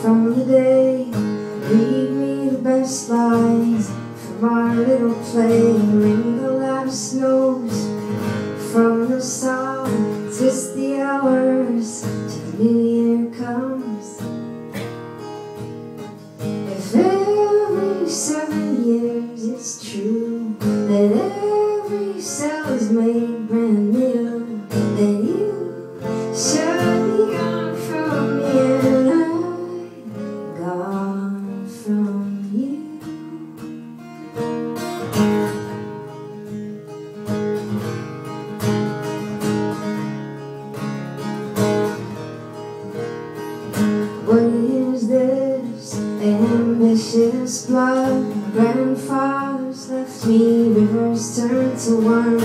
from the day. Read me the best lines from our little play Ring the last snows from the song. Twist the hours till the new year comes. If every seven years it's true That every cell is made brand new ambitious blood? Grandfathers left me, rivers turned to wine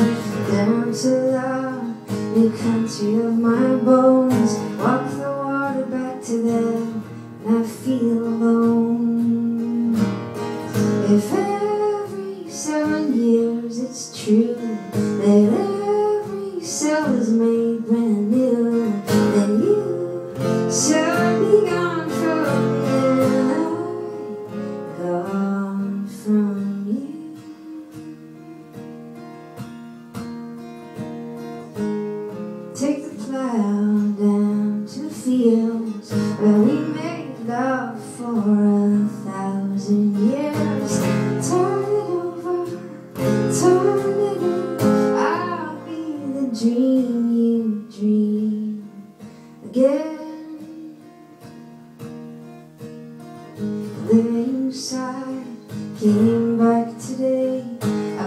Down to the new country of my bones Walk the water back to them, and I feel alone If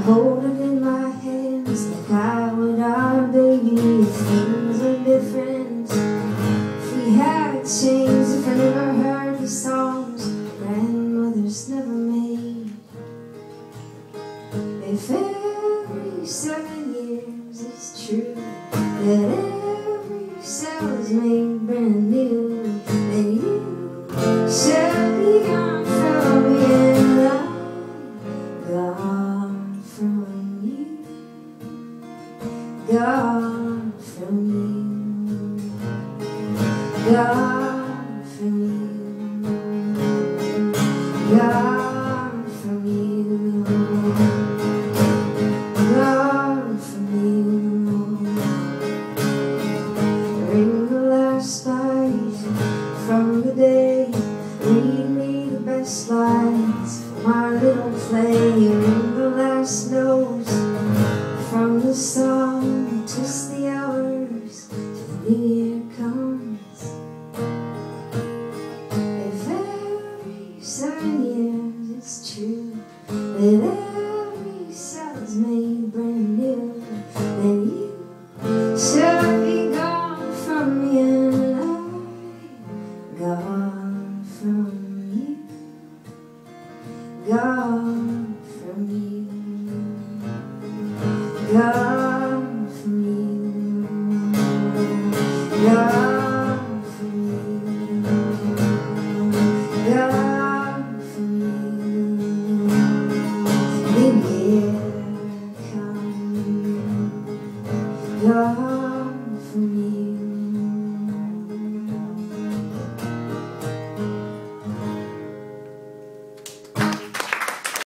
hold it in my hands like I would our baby. If things were different, if we had changed, if I never heard the songs grandmothers never made. If every seven the last light from the day. Read me the best lines from little play. Ring the last notes from the song. It's true. That every cell's made brand new, then you should be gone from me and I gone from you, gone from you, gone from you, gone